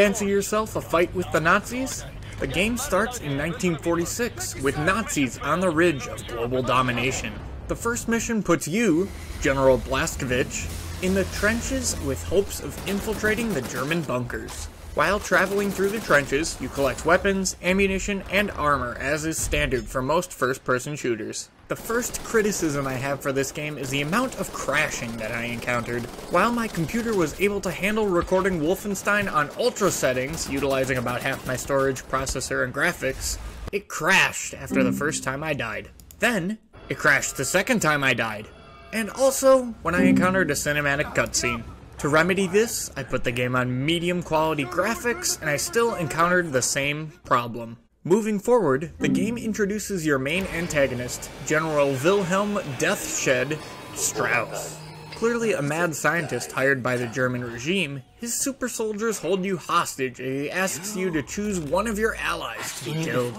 Fancy yourself a fight with the Nazis? The game starts in 1946 with Nazis on the ridge of global domination. The first mission puts you, General Blazkowicz, in the trenches with hopes of infiltrating the German bunkers. While traveling through the trenches, you collect weapons, ammunition, and armor as is standard for most first-person shooters. The first criticism I have for this game is the amount of crashing that I encountered. While my computer was able to handle recording Wolfenstein on ultra settings, utilizing about half my storage, processor, and graphics, it crashed after the first time I died. Then, it crashed the second time I died. And also, when I encountered a cinematic cutscene. To remedy this, I put the game on medium quality graphics, and I still encountered the same problem. Moving forward, the game introduces your main antagonist, General Wilhelm Deathshead Strauss. Clearly a mad scientist hired by the German regime, his super soldiers hold you hostage and he asks you to choose one of your allies to be killed.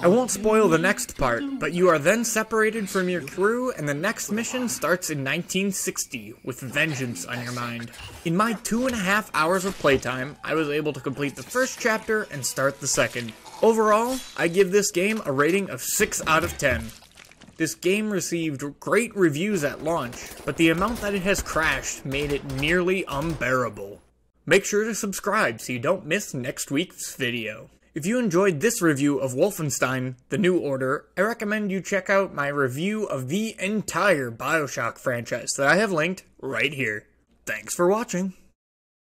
I won't spoil the next part, but you are then separated from your crew and the next mission starts in 1960 with vengeance on your mind. In my two and a half hours of playtime, I was able to complete the first chapter and start the second. Overall, I give this game a rating of 6 out of 10. This game received great reviews at launch, but the amount that it has crashed made it nearly unbearable. Make sure to subscribe so you don't miss next week's video. If you enjoyed this review of Wolfenstein The New Order, I recommend you check out my review of the entire Bioshock franchise that I have linked right here. Thanks for watching.